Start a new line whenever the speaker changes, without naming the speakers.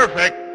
Perfect.